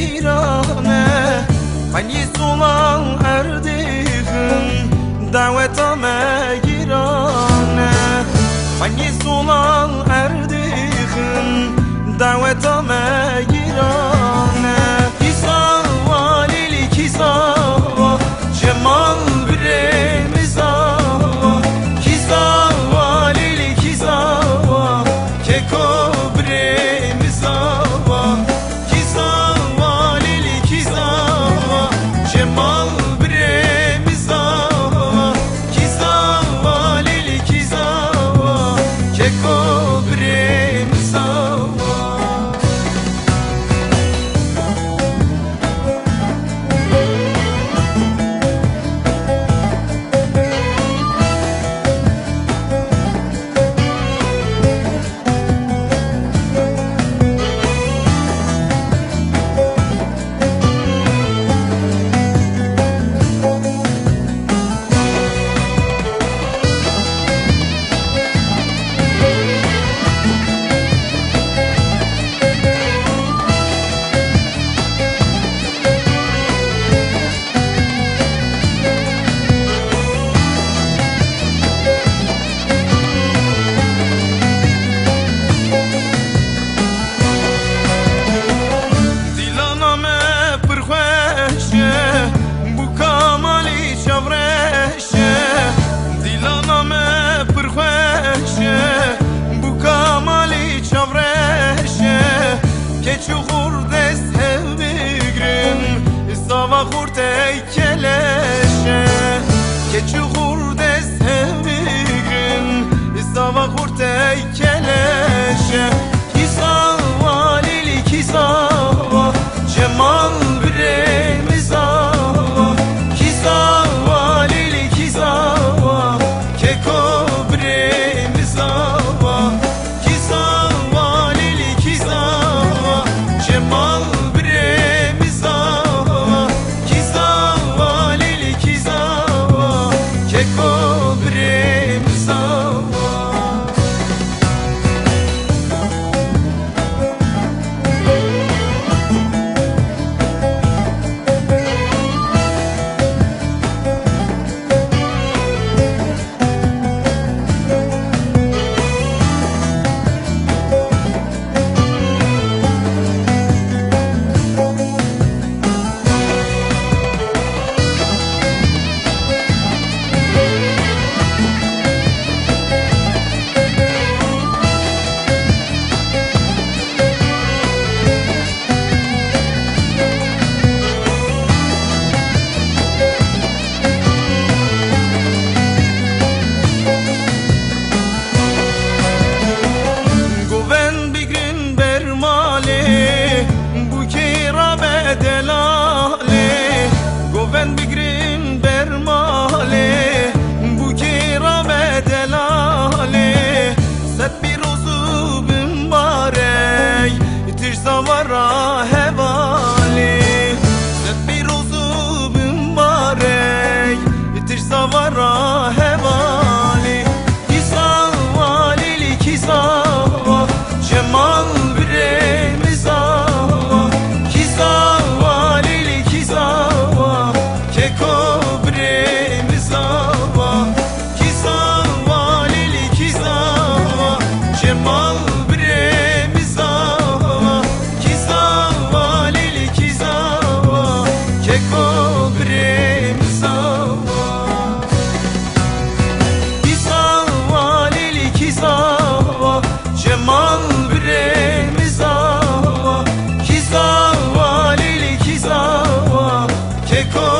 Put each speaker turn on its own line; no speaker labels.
ویرانه من یه سولان اردیخم دعوتم ایرانه من یه سولان اردیخم دعوتم ایرانه get you Oh. seco